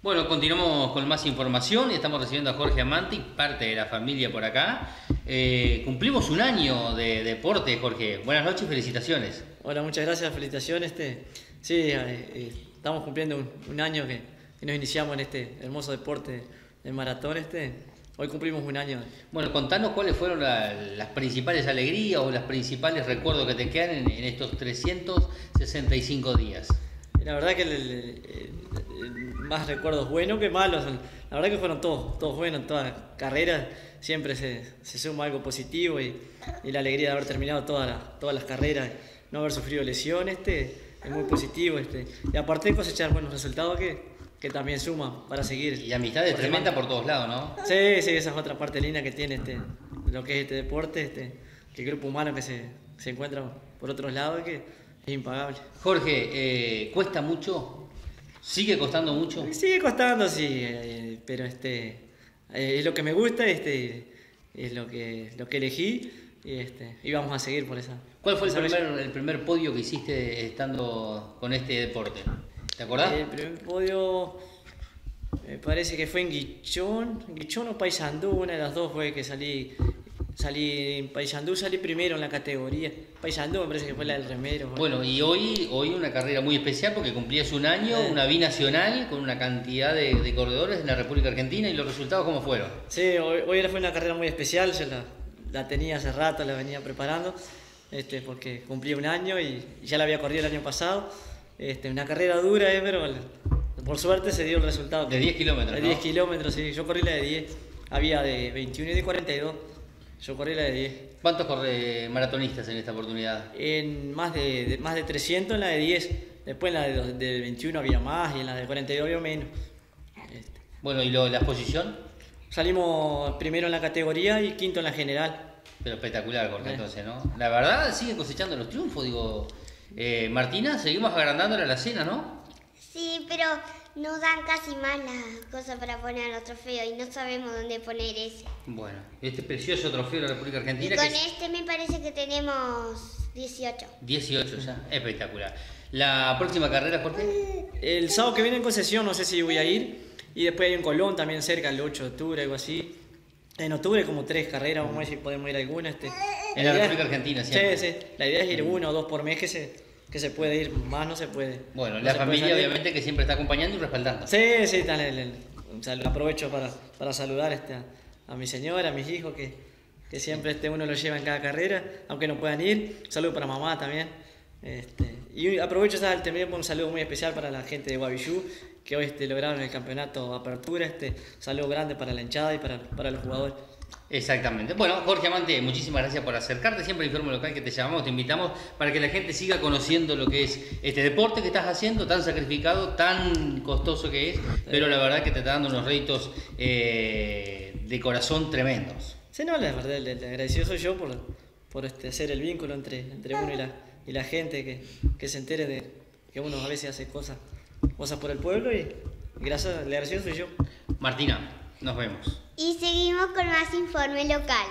Bueno, continuamos con más información y estamos recibiendo a Jorge Amanti, parte de la familia por acá. Eh, cumplimos un año de deporte, Jorge. Buenas noches felicitaciones. Hola, muchas gracias, felicitaciones. Este, sí, eh, eh, estamos cumpliendo un, año que, nos iniciamos en este hermoso deporte del maratón. Este. Hoy cumplimos un año. Bueno, contanos cuáles fueron las principales alegrías o los principales recuerdos que te quedan en, en estos 365 días. La verdad que el, más recuerdos buenos que malos. La verdad que fueron todos, todos buenos, todas carreras. Siempre se, se suma algo positivo y, y, la alegría de haber terminado todas las, todas las carreras, no haber sufrido lesiones, este, es muy positivo. Este. Y aparte de cosechar buenos resultados que, que también suma para seguir. Y amistades tremenda por todos lados, ¿no? Sí, sí, esa es otra parte linda que tiene este, lo que es este deporte, este, que el grupo humano que se, se encuentra por otros lados que es impagable. Jorge, eh, ¿cuesta mucho ¿Sigue costando mucho? Sigue costando, sí, eh, pero este, eh, es lo que me gusta, este, es lo que, lo que elegí y, este, y vamos a seguir por esa. ¿Cuál fue el primer, el primer podio que hiciste estando con este deporte? ¿Te acordás? El primer podio me parece que fue en Guichón, Guichón o Paysandú, una de las dos fue que salí salí en Paysandú, salí primero en la categoría. Paysandú me parece que fue la del remero. Bueno, y hoy, hoy una carrera muy especial porque cumplías un año, una binacional con una cantidad de, corredores en la República Argentina y los resultados cómo fueron. Sí, hoy, hoy fue una carrera muy especial, yo la, la, tenía hace rato, la venía preparando, este, porque cumplía un año y ya la había corrido el año pasado. Este, una carrera dura, eh, pero por suerte se dio el resultado. De 10 kilómetros. De 10 kilómetros, sí, yo corrí la de 10, había de 21 y de 42. Yo corrí la de 10. ¿Cuántos corre maratonistas en esta oportunidad? En más de, más de 300 en la de 10. Después en la de, 21 había más y en la de 42 había menos. Este. Bueno, ¿y lo, la exposición? Salimos primero en la categoría y quinto en la general. Pero espectacular, Jorge, eh. entonces, ¿no? La verdad, sigue cosechando los triunfos. Digo, eh, Martina, seguimos agrandándole a la cena, ¿no? Sí, pero no dan casi más las cosas para poner a los trofeos y no sabemos dónde poner ese. Bueno, este precioso trofeo de la República Argentina. Y con este me parece que tenemos 18. 18 ya, espectacular. ¿La próxima carrera, Jorge? El sábado que viene en concesión, no sé si voy a ir. Y después hay un Colón también cerca, el 8 de octubre, algo así. En octubre como tres carreras, vamos a ver si podemos ir a alguna. Este. En la, República Argentina, sí. Sí, sí. La idea es ir uno o dos por mes que se que se puede ir, más no se puede. Bueno, la familia obviamente que siempre está acompañando y respaldando. Sí, sí, tal, aprovecho para, para saludar este, a, mi señora, a mis hijos, que, que siempre este, uno lo lleva en cada carrera, aunque no puedan ir. saludo para mamá también. Este, y aprovecho también un saludo muy especial para la gente de Guavillú, que hoy este, lograron el campeonato Apertura. Este, saludo grande para la hinchada y para, para los jugadores. Exactamente. Bueno, Jorge Amante, muchísimas gracias por acercarte siempre al informe local que te llamamos, te invitamos para que la gente siga conociendo lo que es este deporte que estás haciendo, tan sacrificado, tan costoso que es, pero la verdad que te está dando unos réditos eh, de corazón tremendos. Sí, no, la verdad, le, agradecido soy yo por, por este, hacer el vínculo entre, entre uno y la, y la gente, que, que se entere de que uno a veces hace cosas, cosas por el pueblo y gracias, le agradecido soy yo. Martina, nos vemos. Y seguimos con más informe local.